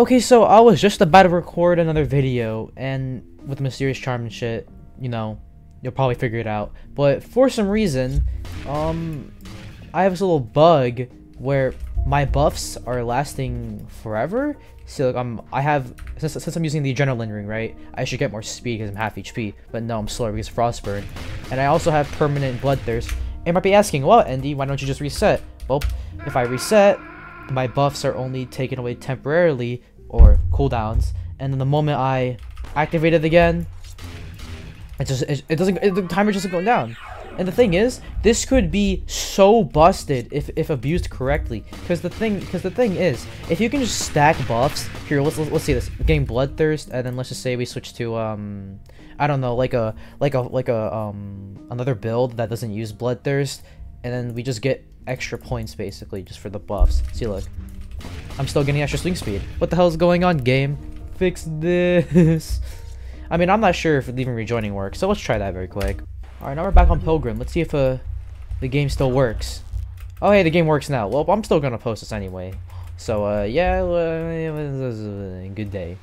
Okay, so I was just about to record another video, and with Mysterious Charm and shit, you know, you'll probably figure it out. But for some reason, um, I have this little bug where my buffs are lasting forever. So like I'm, I have since, since I'm using the adrenaline ring, right? I should get more speed because I'm half HP, but no, I'm slower because frostburn. And I also have permanent bloodthirst. And you might be asking, well, Andy, why don't you just reset? Well, if I reset, my buffs are only taken away temporarily or cooldowns, and then the moment I activate it again, it just it, it doesn't it, the timer just isn't going down. And the thing is, this could be so busted if, if abused correctly. Because the thing, because the thing is, if you can just stack buffs here, let's let's see this: getting bloodthirst, and then let's just say we switch to um, I don't know, like a like a like a um another build that doesn't use bloodthirst, and then we just get extra points basically just for the buffs. See, look, I'm still getting extra swing speed. What the hell is going on, game? Fix this. I mean, I'm not sure if leaving rejoining works, so let's try that very quick. Alright, now we're back on Pilgrim. Let's see if uh, the game still works. Oh, hey, the game works now. Well, I'm still gonna post this anyway. So, uh, yeah, good day.